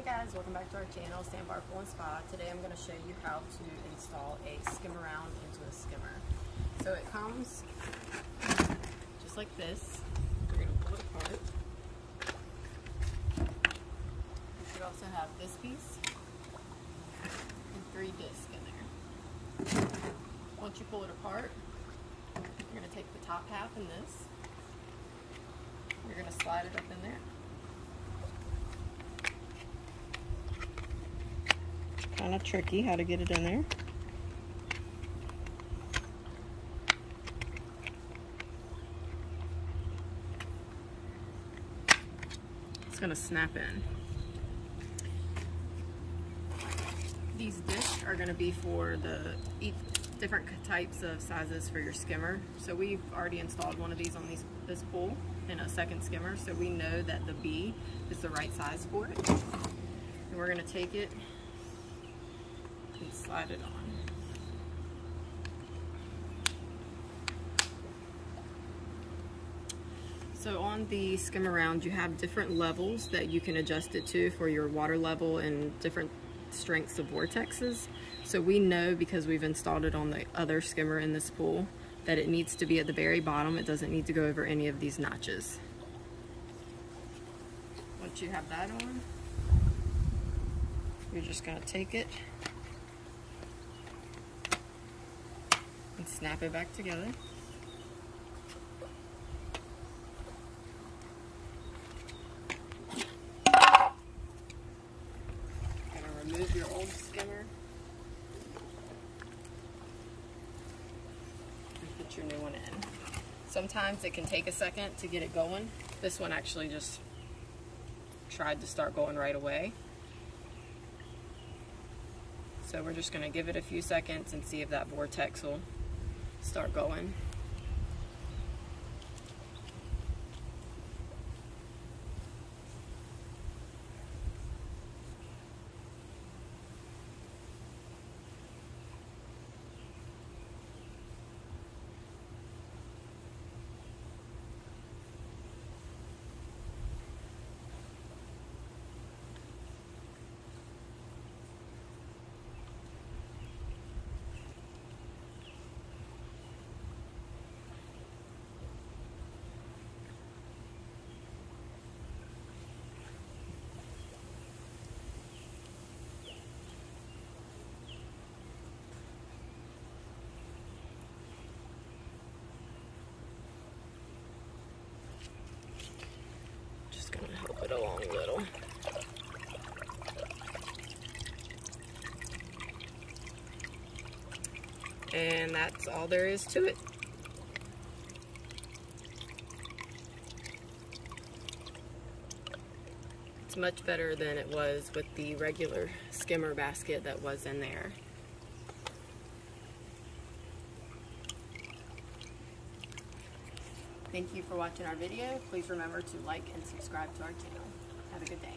Hey guys, welcome back to our channel, Sandbar Pool and Spa. Today I'm going to show you how to install a Skim-A-Round into a skimmer. So it comes just like this. We're going to pull it apart. You should also have this piece and three discs in there. Once you pull it apart, you're going to take the top half in this. You're going to slide it up in there. Kind of tricky how to get it in there. It's going to snap in. These discs are going to be for the different types of sizes for your skimmer. So we've already installed one of these on these, this pool in a second skimmer, so we know that the B is the right size for it. And we're going to take it and slide it on. So on the Skim-A-Round, you have different levels that you can adjust it to for your water level and different strengths of vortexes. So we know because we've installed it on the other skimmer in this pool that it needs to be at the very bottom. It doesn't need to go over any of these notches. Once you have that on, you're just gonna take it and snap it back together. Remove your old skimmer and put your new one in. Sometimes it can take a second to get it going. This one actually just tried to start going right away. So we're just going to give it a few seconds and see if that vortex will start going. Gonna help it along a little. And that's all there is to it. It's much better than it was with the regular skimmer basket that was in there. Thank you for watching our video. Please remember to like and subscribe to our channel. Have a good day.